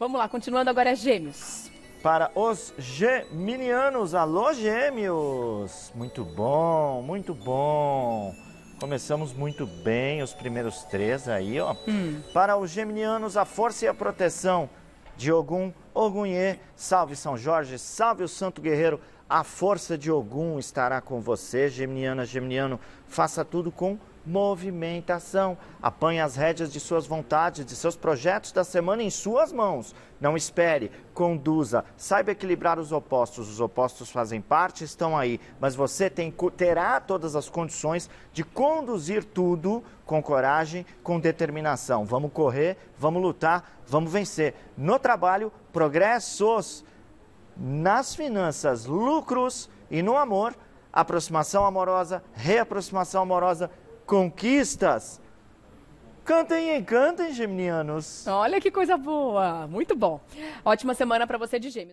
Vamos lá, continuando agora é Gêmeos. Para os geminianos, alô gêmeos! Muito bom, muito bom. Começamos muito bem os primeiros três aí, ó. Hum. Para os geminianos, a força e a proteção de Ogum, Ogunhê, salve São Jorge, salve o Santo Guerreiro. A força de Ogum estará com você, geminiana, geminiano. Faça tudo com movimentação. Apanhe as rédeas de suas vontades, de seus projetos da semana em suas mãos. Não espere, conduza, saiba equilibrar os opostos. Os opostos fazem parte, estão aí, mas você tem, terá todas as condições de conduzir tudo com coragem, com determinação. Vamos correr, vamos lutar, vamos vencer. No trabalho, progressos. Nas finanças, lucros e no amor, aproximação amorosa, reaproximação amorosa, conquistas. Cantem e encantem, geminianos. Olha que coisa boa, muito bom. Ótima semana para você de Gêmeos.